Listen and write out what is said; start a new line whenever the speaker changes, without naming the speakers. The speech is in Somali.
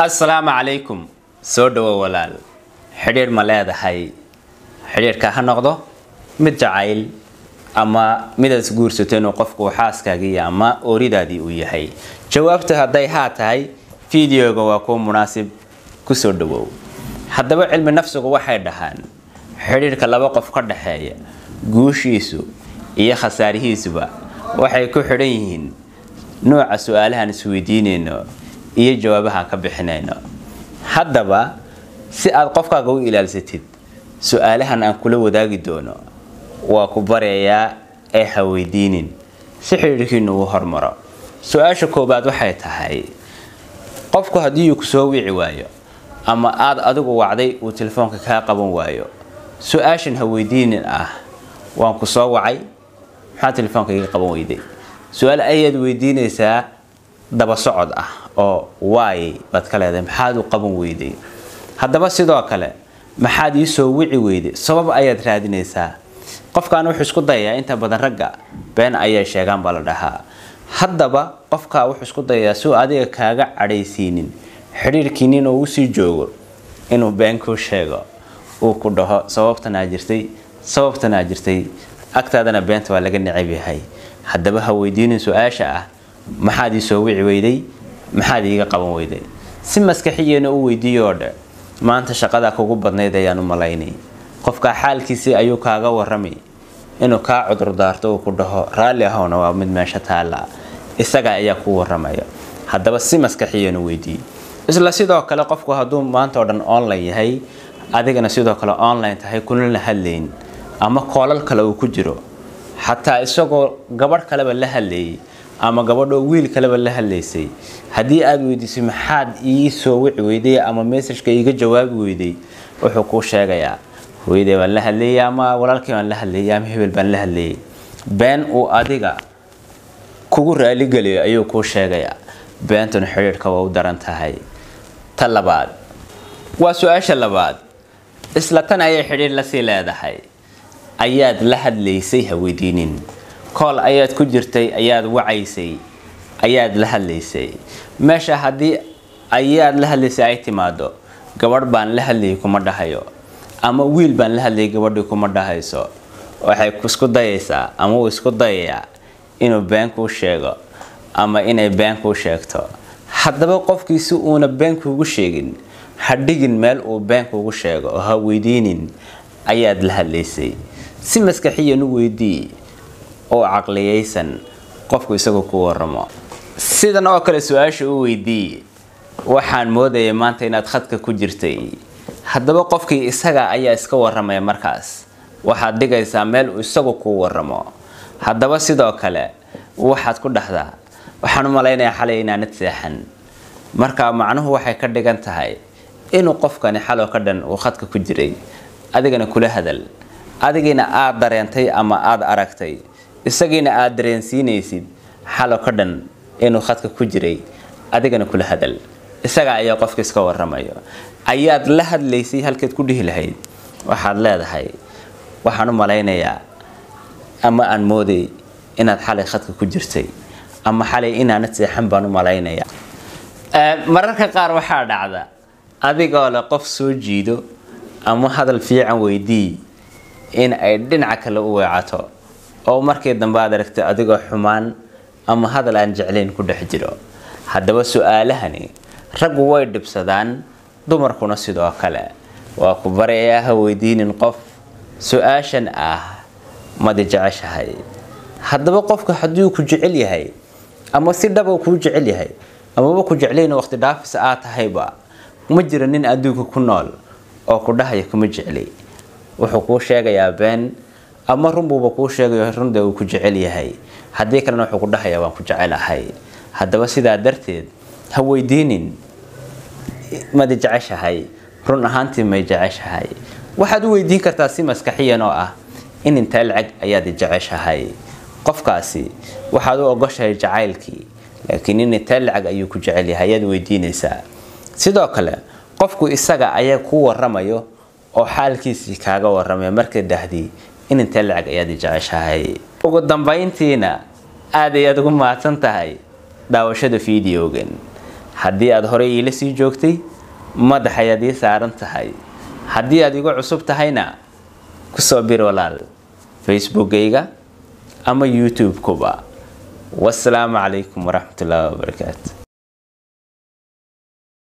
assalaamu calaykum soo dhawo walaal. Xidhiidh ma leedahay? Xidhiidhka ha noqdo mid jacayl ama midaad guursato inuu qofku xaaskaagii ama ooridaadii uu yahay. Jawaabta hadday haa tahay fideoga waa kuwa munaasib ku soo dhawow haddaba cilmi nafsigu waxay dhahaan xidhiidhka laba qof ka dhaxeeya guushiisu iyo khasaarihiisuba waxay ku xidhan yihiin nuuca su'aalahaan isweydiinayno iyo jawaabahaan ka bixinayno. Haddaba si aad qofkaaga u ilaalsatid su'aalahan aan kula wadaagi doono waa ku baryayaa ee ha weydiinin si xidhiidhkiinu uu hormaro. Su'aasha koowaad waxay tahay qofku haddii uu ku soo wici waayo ama aada adigu wacday uu telefoonka kaa qaban waayo su'aashan ha weydiinin ah waan ku soo wacay maxaa telefoonka qaban weyday? Su'aal ayaad weydiinaysaa daba socod ah oo waay baad ka leedahay maxaad u qaban weyday haddaba sidoo kale maxaad ii soo wici weyday sabab ayaad raadinaysaa. Qofkaan wuxuu isku dayayaa inta badan ragga been ayay sheegaan baa la dhahaa. Haddaba qofkaa wuxuu isku dayayaa si adiga kaaga cadhaysiinin. Xidhiirkiinin oo u sii joogo inuu been kuu sheego uu ku dhaho sababtanaa jirtay sababtanaa jirtay. Agtaadana beenta waa laga necab yahay. Haddaba ha weydiinin su'aasha ah. Maxaad ii soo wici weyday maxaad iiga qaban weyday? Si maskaxiyeena u weydiiyoo dhe maanta shaqadaa kugu badnayd ayaan u malaynay. Qofkaa xaalkiisii ayuu kaaga warramay. Inuu kaa cudurdaarto uu ku dhaho raalli ahowna waa mid meesha taalla. Isaga ayaa kuu warramaya. Haddaba si maskaxiyeena weydiiye isla sidoo kale qofku hadduu maanta oo dhan online yahay adigana sidoo kale online tahay kunala hadlayn ama koolal kale uu ku jiro. Xataa isagoo gabadh kaleba la hadlayay ama gabadhoo wiil kaleba la hadlaysay. Haddii aada weydiisay maxaad ii soo wici weyday ama messajka iiga jawaabi weyday? Wuxuu kuu sheegayaa hooyadee baan la hadlayay ama walaalkii baan la hadlayay ama hebel baan la hadlayay? Been uu adiga kugu raaligeliyo ayuu kuu sheegayaa. Beentun xidhiidhka waa u daran tahay. Ta labaad waa su'aasha labaad. Isla tan ayay xidhiidh la sii leedahay. Ayaad la hadlaysay ha weydiinin kool ayaad ku jirtay ayaad wacaysay ayaad la hadlaysay. Meesha haddii ayaad la hadlaysay ay timaado gabadh baan la hadlayay kuma dhahayo ama wiil baan la hadlayay gabadhii kuma dhahayso. Waxay isku dayaysaa ama uu isku dayayaa inuu been kuu sheego ama inay been kuu sheegto. Haddaba qofkii si uuna been kuugu sheegin ha dhigin meel uu been kuugu sheego oo ha weydiinin ayaad la hadlaysay. Si maskaxiyan u weydii oo caqliyaysan qofku isagu ku waramo. Sidan oo kale su'aasha u weydii waxaan moodayay maanta inaad khadka ku jirtay. Haddaba qofkii isaga ayaa iska waramaya markaas. Waxaad dhigaysaa meel uu isagu kuu waramo haddaba sidoo kale waxaad ku dhahdaa waxaan u malaynayaa xalay inaanad seexan. Marka macnuhu waxay ka dhigan tahay inuu qofkani xaloo ka dhan uu khadka ku jiray. Adigana kula hadal. Adigiina aada dareentay ama aada aragtay isagiina aada dareensiinaysid xalo ka dhan inuu khadka ku jiray adigana kula hadal. Isaga ayaa qofka iska waramayo ayaad la hadlaysay halkeed ku dhihi lahayd. Waxaad leedahay waxaan u malaynayaa ama aan mooday inaad xalay khadka ku jirtay ama xalay inaanad seexan baan u malaynayaa. Mararka qaar waxaa dhacda adigoo le qof soo jiido ama hadal fiican weydii in ay dhinaca kale u weecato oo markii dambe aad aragtay adigoo xumaan ama hadal aan jeclayn ku dhex jiro. Haddaba su'aalahani raggu way dhibsadaan dumarkuna sidoo kale. Waa ku baryayaa ha weydiinin qof. Su'aashan ah madi jeceshahay. Haddaba qofka hadduu ku jecel yahay ama si dhaba kuu jecel yahay amaba ku jeclayn waqti dhaafis aad tahayba ma jiro nin adduunka ku nool oo ku dhahaya kuma jecli. Wuxuu kuu sheegayaa been ama runbuuba kuu sheegayo runda uu ku jecel yahay. Haddii kalena wuxuu ku dhahayaa waan ku jecelahay. Haddaba sidaa darteed ha weydiinin. Madi jeceshahay? Run ahaantii may jeceshahay. Waxaad u weydiin kartaa si maskaxiyan oo ah in intee lacag ayaad jeceshahay. Qofkaasi waxaad u ogoshahay jacaylkii laakiin in intee lacag ayuu ku jecel yahay ayaad weydiinaysaa. Sidoo kale qofku isaga ayaa kuu waramayo oo xaalkiisii kaaga waramaya marka dhahdii in intee lacag ayaad jeceshahay. Ugu dambayntiina aad ayaad ugu mahadsan tahay daawashada fideogan haddii aad horey iila sii joogtay madaxayaad ii saaran tahay. Haddii aad igu cusub tahayna ku soo bir walaal facebookgayga ama youtube-kuba. Wasalaamu calaykum waraxmatullaahi wabarakaatu